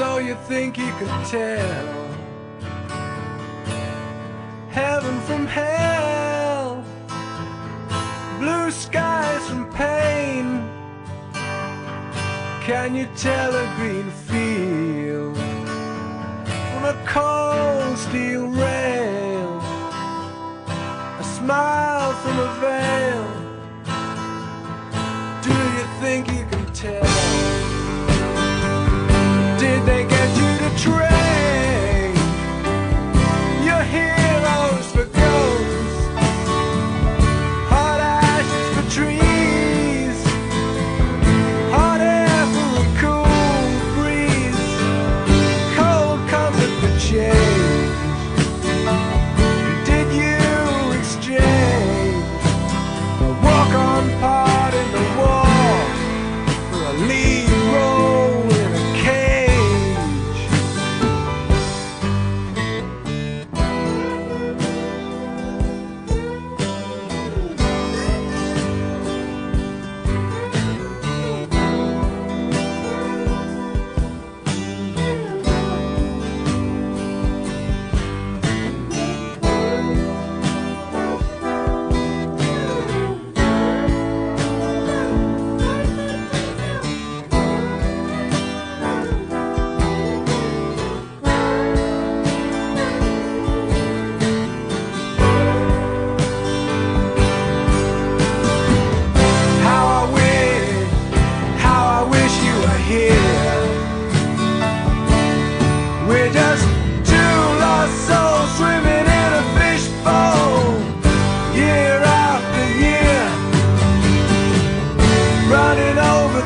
so you think you could tell. Heaven from hell Blue skies from pain. Can you tell a green field?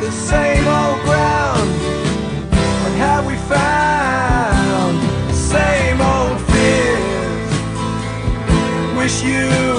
the same old ground What have we found? The same old fears Wish you